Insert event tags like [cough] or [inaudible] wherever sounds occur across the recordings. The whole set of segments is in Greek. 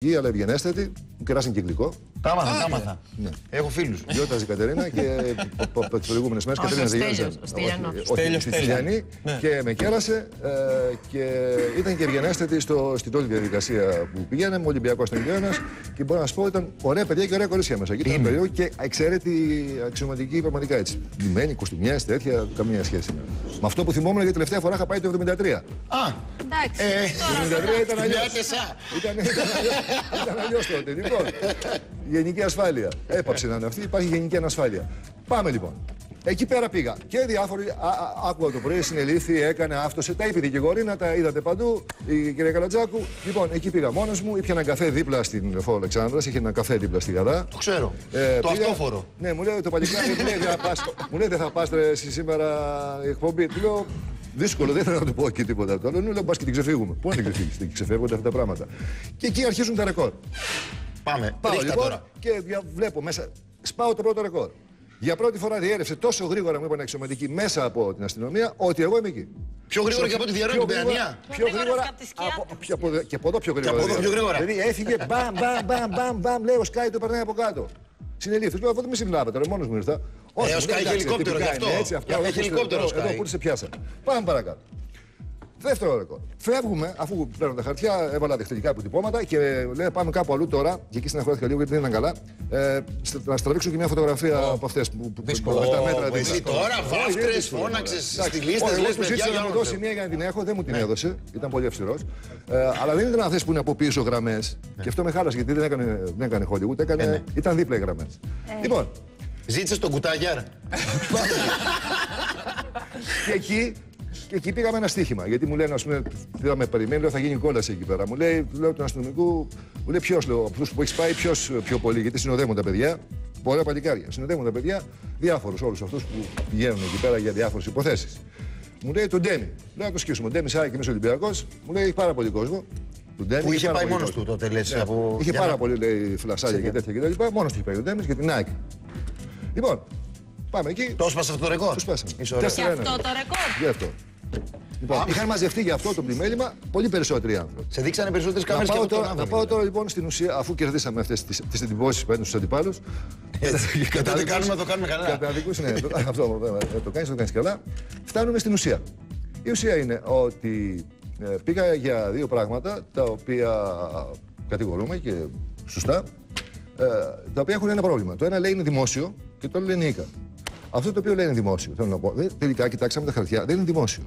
Γη, αλλά ευγενέστατη, μου κεράσαν και γλυκό. Τα άμαθα, τα άμαθα. Ναι. Έχω φίλους. [laughs] Γιώταζε η Κατερίνα και τις προηγούμενες μέρες Όχι, Κατερίνα ο δεν Στέλιος, γύριζε. ο Στυλιανός. Όχι, Στέλιος, στη Στέλιος. Στυλιανή Ναι. και με κέρασε ε, και ήταν και ευγενέστατη στο, στην όλη διαδικασία που πηγαίναμε. Ο Ολυμπιακός ήταν και ένας και μπορώ να σα πω ήταν ωραία παιδιά και ωραία κορίτσια μέσα. Και ήταν περίοδο και εξαίρετη αξιωματική πραγματικά έτσι. Λιμένη, κοστούμιέ, τέτοια, καμία σχέση. Με αυτό που θυμόμουν γιατί τελευταία φορά είχα πάει το 73. Α, Εντάξει. ε, Το 73 ήταν αλλιώς. Μοιάζεσαι. Ήταν, ήταν, αλλιώς- ήταν αλλιώς τότε. Λοιπόν, γενική ασφάλεια. [laughs] Έπαψε να είναι αυτή, υπάρχει γενική ανασφάλεια. Πάμε λοιπόν. Εκεί πέρα πήγα. Και διάφοροι, α, α, άκουγα το πρωί, συνελήφθη, έκανε, άφτωσε. Τα είπε η δικηγορίνα, τα είδατε παντού. Η κυρία Καλατζάκου. Λοιπόν, εκεί πήγα μόνος μου, ήπια ένα καφέ δίπλα στην Φω Αλεξάνδρας, είχε ένα καφέ δίπλα στη Γαδά. το ξέρω. Ε, το πήγα- αυτόφορο. Ναι, μου λέει το παλικάρι, μου λέει, δεν θα πας, μου λέει δεν θα πας ρε, εσύ σήμερα εκπομπή. Του λέω δύσκολο, δεν θέλω να του πω εκεί τίποτα. Τώρα μου λέω πας και την ξεφύγουμε. Πού να την ξεφύγεις, την ξεφεύγονται αυτά τα πράγματα. Και εκεί αρχίζουν τα ρεκόρ. Πάμε. Πάω Ρίχτα λοιπόν τώρα. και δια- βλέπω μέσα, σπάω το πρώτο ρεκόρ. Για πρώτη φορά διέρευσε τόσο γρήγορα μου είπαν αξιωματικοί μέσα από την αστυνομία ότι εγώ είμαι εκεί. Πιο γρήγορα και από τη διαρροή Πιο του γρήγορα- Παιανία. Πιο γρήγορα γρήγορα. και από τη σκιά από- τους. πιο από εδώ- Και από εδώ πιο γρήγορα. από εδώ δηλαδή. πιο γρήγορα. Δηλαδή έφυγε μπαμ, μπαμ, μπαμ, μπαμ, μπαμ, λέει ο Σκάι το περνάει από κάτω. Συνελήφθη. Λέω, αφού δεν με συμπλάβατε, τώρα μόνος μου ήρθα. Όχι, Ε, ο μου Σκάι λέει, έχει εντάξει, ελικόπτερο, τυπικά γι' αυτό. είναι Έτσι, αυτό, Έχει εδώ που σε- ελικόπτερο ο εδώ- Εδώ Σκάι. που σε πιάσανε. Πάμε παρακάτω. Δεύτερο ρεκόρ. Φεύγουμε, αφού παίρνω τα χαρτιά, έβαλα δεχτυλικά αποτυπώματα και λέει πάμε κάπου αλλού τώρα. Και εκεί συναχωρήθηκα λίγο γιατί δεν ήταν καλά. Ε, στε- να στραβήξω και μια φωτογραφία από αυτές που. που- Δύσκολο. με τα Ω, μέτρα εσύ δίπλα. τώρα Όχι, δεν είναι βάφτρες, δύσκολο, φώναξες εντάξει. στη λίστα, Όχι, λες, εγώ του παιδιά, ζήτησα για να μου όνομα δώσει του μία για να την έχω, δεν μου την έδωσε. Ήταν πολύ αυστηρός. Ε, αλλά δεν ήταν αυτές που είναι από πίσω γραμμές. Και αυτό με χάλασε γιατί δεν έκανε, δεν έκανε Hollywood, έκανε, ναι. ήταν δίπλα οι γραμμές. Λοιπόν, Ζήτησες τον κουτάγιαρ. [laughs] Και εκεί, και εκεί πήγαμε ένα στοίχημα. Γιατί μου λένε, ας πούμε, δεν με περιμένει, λέω θα γίνει κόλαση εκεί πέρα. Μου λέει, του λέω τον αστυνομικού, μου λέει ποιος, λέω, από αυτού που έχει πάει, ποιος πιο πολύ, γιατί συνοδεύουν τα παιδιά. Πολλά παλικάρια. Συνοδεύουν τα παιδιά, διάφορους όλους αυτούς που πηγαίνουν εκεί πέρα για διάφορες υποθέσεις. Μου λέει τον Ντέμι. Λέω να το σκίσουμε. Ο Ντέμι Σάι και εμεί Ολυμπιακός. Μου λέει έχει πάρα πολύ κόσμο. Τον Ντέμι, Που είχε πάρα πάει πολύ μόνος κόσμο. του τότε, λες, από- Είχε για πάρα να- πολύ λέει, φλασάρια και τέτοια κτλ. Μόνος του είχε πάει ο Ντέμις για την Nike. Λοιπόν, πάμε εκεί. Το έσπασε αυτό το ρεκόρ; Το σπάσαμε. Είσαι ωραίος. Και Τέσσερα αυτό ένα. το ρεκόρ. Γι' αυτό. Λοιπόν, είχαν μαζευτεί για αυτό το πλημέλημα πολύ περισσότεροι άνθρωποι. Σε δείξανε περισσότερες Να κάμερες και πάω, από τον τώρα, να άνθρωπο. πάω τώρα λοιπόν στην ουσία, αφού κερδίσαμε αυτές τι εντυπώσεις που έδωσαν στους αντιπάλους. Κατά [laughs] δεν κάνουμε, το κάνουμε καλά. Καταδικού, ναι, το, αυτό βέβαια, το κάνεις, το κάνεις καλά. Φτάνουμε στην ουσία. Η ουσία είναι ότι ε, πήγα για δύο πράγματα τα οποία κατηγορούμε και σωστά, ε, τα οποία έχουν ένα πρόβλημα. Το ένα λέει είναι δημόσιο και το άλλο λέει είναι οίκα. Αυτό το οποίο λέει είναι δημόσιο, θέλω να πω, δεν, τελικά κοιτάξαμε τα χαρτιά, δεν είναι δημόσιο.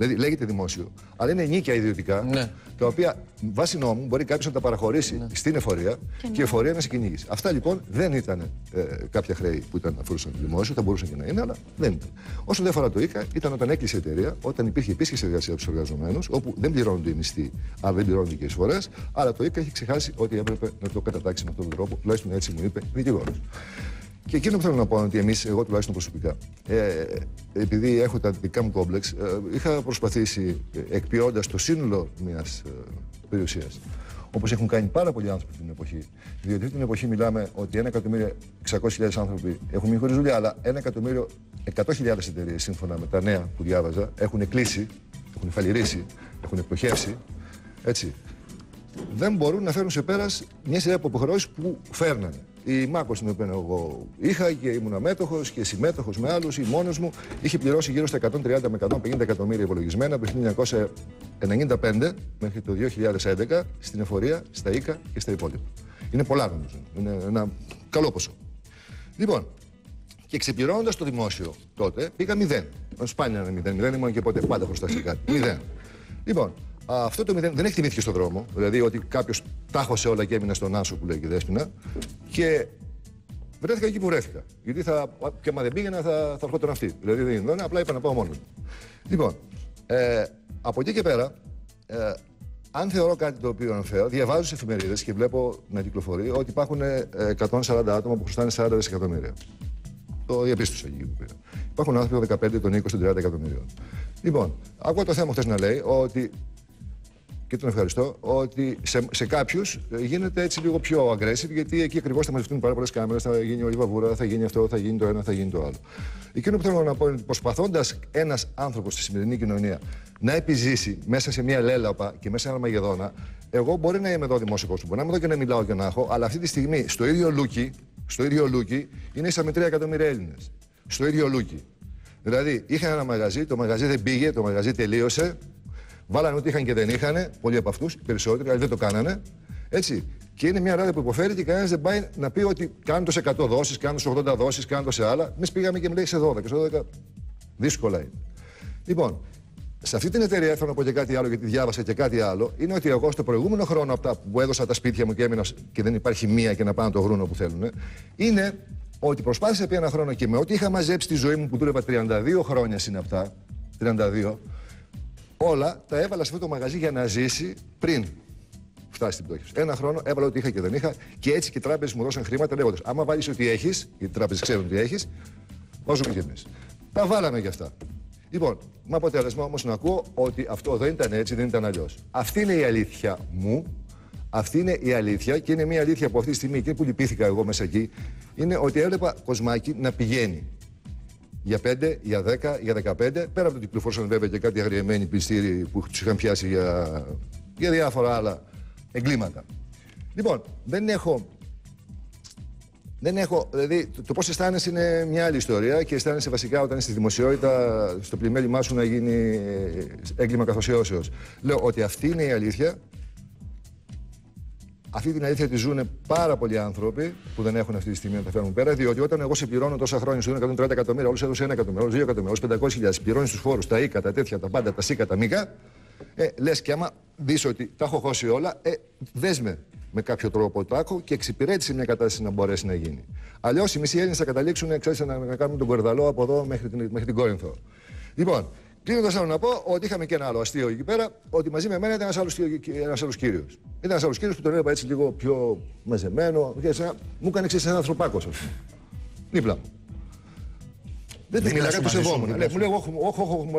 Δηλαδή λέγεται δημόσιο, αλλά είναι νίκια ιδιωτικά, Ναι. τα οποία βάσει νόμου μπορεί κάποιος να τα παραχωρήσει στην εφορία και, η εφορία να σε κυνηγήσει. Αυτά λοιπόν δεν ήταν ε, κάποια χρέη που ήταν αφορούσαν το δημόσιο, θα μπορούσαν και να είναι, αλλά δεν ήταν. Όσο δεν αφορά το ΙΚΑ, ήταν όταν έκλεισε η εταιρεία, όταν υπήρχε επίση εργασία από τους εργαζομένους, όπου δεν πληρώνονται οι μισθοί, αλλά δεν πληρώνονται και οι εισφορές, αλλά το ΙΚΑ έχει ξεχάσει ότι έπρεπε να το κατατάξει με αυτόν τον τρόπο, τουλάχιστον έτσι μου είπε δικηγόρος. Και εκείνο που θέλω να πω είναι ότι εμείς, εγώ τουλάχιστον προσωπικά, ε, επειδή έχω τα δικά μου κόμπλεξ, ε, είχα προσπαθήσει, ε, εκποιώντας το σύνολο μιας ε, περιουσίας, όπως έχουν κάνει πάρα πολλοί άνθρωποι την εποχή. Διότι αυτή την εποχή μιλάμε ότι 1.600.000 άνθρωποι έχουν μείνει χωρίς δουλειά, αλλά 1.100.000 εταιρείες, σύμφωνα με τα νέα που διάβαζα, έχουν κλείσει, έχουν φαλυρίσει, έχουν εκτοχεύσει. Έτσι δεν μπορούν να φέρουν σε πέρας μια σειρά από υποχρεώσεις που φέρνανε. Η Μάκος, την οποία εγώ είχα και ήμουν μέτοχος και συμμέτοχος με άλλους ή μόνος μου, είχε πληρώσει γύρω στα 130 με 150 εκατομμύρια υπολογισμένα από το 1995 μέχρι το 2011 στην εφορία, στα ΙΚΑ και στα υπόλοιπα. Είναι πολλά νομίζω. Είναι ένα καλό ποσό. Λοιπόν, και ξεπληρώνοντας το δημόσιο τότε, πήγα μηδέν. Σπάνια είναι μηδέν. Μηδέν ήμουν και ποτέ πάντα μπροστά σε κάτι. Μηδέν. Λοιπόν, αυτό το μηδέν δεν εκτιμήθηκε στον δρόμο. Δηλαδή ότι κάποιος τάχωσε όλα και έμεινε στον Άσο που λέει και Δέσποινα. Και βρέθηκα εκεί που βρέθηκα. Γιατί θα, και άμα δεν πήγαινα θα, θα ερχόταν αυτή. Δηλαδή δεν είναι απλά είπα να πάω μόνος μου. Λοιπόν, ε, από εκεί και πέρα, ε, αν θεωρώ κάτι το οποίο ανφέρω, διαβάζω στι εφημερίδες και βλέπω να κυκλοφορεί ότι υπάρχουν ε, 140 άτομα που χρωστάνε 40 δισεκατομμύρια. Το διαπίστωσα εκεί που πήρα. Υπάρχουν άνθρωποι των 15, των 20, των 30 εκατομμυρίων. Λοιπόν, ακούω το θέμα χθες να λέει ότι και τον ευχαριστώ, ότι σε, σε κάποιους γίνεται έτσι λίγο πιο aggressive, γιατί εκεί ακριβώς θα μαζευτούν πάρα πολλές κάμερες, θα γίνει όλη η βαβούρα, θα γίνει αυτό, θα γίνει το ένα, θα γίνει το άλλο. Εκείνο που θέλω να πω είναι ότι προσπαθώντας ένας άνθρωπος στη σημερινή κοινωνία να επιζήσει μέσα σε μια λέλαπα και μέσα σε ένα μαγεδόνα, εγώ μπορεί να είμαι εδώ δημόσιος κόσμο, μπορεί να είμαι εδώ και να μιλάω και να έχω, αλλά αυτή τη στιγμή στο ίδιο λούκι, στο ίδιο λούκι είναι ίσα με 3 εκατομμύρια Έλληνες. Στο ίδιο λούκι. Δηλαδή, είχαν ένα μαγαζί, το μαγαζί δεν πήγε, το μαγαζί τελείωσε. Βάλανε ό,τι είχαν και δεν είχαν, πολλοί από αυτούς, περισσότεροι, αλλά δεν το κάνανε. Έτσι. Και είναι μια ράδα που υποφέρει και κανένας δεν πάει να πει ότι κάνουν το σε 100 δόσεις, κάνουν το σε 80 δόσεις, κάνουν το σε άλλα. Εμείς πήγαμε και μιλάει σε 12. Σε 12 δύσκολα είναι. Λοιπόν, σε αυτή την εταιρεία θέλω να πω και κάτι άλλο, γιατί διάβασα και κάτι άλλο. Είναι ότι εγώ στο προηγούμενο χρόνο από τα που έδωσα τα σπίτια μου και έμεινα και δεν υπάρχει μία και να πάνε το γρούνο που θέλουν, είναι ότι προσπάθησα επί ένα χρόνο και με ό,τι είχα μαζέψει τη ζωή μου που δούλευα 32 χρόνια συναπτά, 32, όλα τα έβαλα σε αυτό το μαγαζί για να ζήσει πριν φτάσει στην πτώχευση. Ένα χρόνο έβαλα ό,τι είχα και δεν είχα και έτσι και οι τράπεζες μου δώσαν χρήματα λέγοντας: Άμα βάλεις ό,τι έχεις, γιατί οι τράπεζες ξέρουν τι έχεις, βάζουμε και εμείς. Τα βάλαμε κι αυτά. Λοιπόν, με αποτέλεσμα όμως να ακούω ότι αυτό δεν ήταν έτσι, δεν ήταν αλλιώς. Αυτή είναι η αλήθεια μου. Αυτή είναι η αλήθεια και είναι μια αλήθεια που αυτή τη στιγμή εκείνη που λυπήθηκα εγώ μέσα εκεί είναι ότι έβλεπα κοσμάκι να πηγαίνει για 5, για 10, για 15. Πέρα από το ότι κυκλοφόρησαν βέβαια και κάτι αγριεμένοι πιστήρι που τους είχαν πιάσει για, για διάφορα άλλα εγκλήματα. Λοιπόν, δεν έχω. Δεν έχω, δηλαδή το, το πώς αισθάνεσαι είναι μια άλλη ιστορία και αισθάνεσαι βασικά όταν είσαι στη δημοσιότητα, στο πλημέλημά σου να γίνει ε, έγκλημα καθοσιώσεω. Λέω ότι αυτή είναι η αλήθεια. Αυτή την αλήθεια τη ζουν πάρα πολλοί άνθρωποι που δεν έχουν αυτή τη στιγμή να τα φέρουν πέρα. Διότι όταν εγώ σε πληρώνω τόσα χρόνια, σου δίνω 130 εκατομμύρια, όλους έδωσε 1 εκατομμύριο, όλους 2 εκατομμύρια, όλους 500.000, πληρώνει τους φόρους, τα οίκα, τα τέτοια, τα πάντα, τα σίκα, τα μίκα. Ε, Λες και άμα δεις ότι τα έχω χώσει όλα, ε, δέσμε με κάποιο τρόπο το άκου και εξυπηρέτησε μια κατάσταση να μπορέσει να γίνει. Αλλιώς οι μισοί Έλληνες θα καταλήξουν ξέρεις, να, να κάνουν τον κορδαλό από εδώ μέχρι την, μέχρι την Κόρινθο. Λοιπόν, κλείνοντας θέλω να πω ότι είχαμε και ένα άλλο αστείο εκεί πέρα, ότι μαζί με μένα ήταν ένας άλλος ένας άλλος κύριος. Ήταν ένας άλλος κύριος που τον έβλεπα έτσι λίγο πιο μαζεμένο. Και σαν, μου έκανε ξέρεις ένα ανθρωπάκος, ας πούμε. Δίπλα μου. Δεν την μιλάγα, το σεβόμουν. Μου λέει, όχι, όχι, όχι,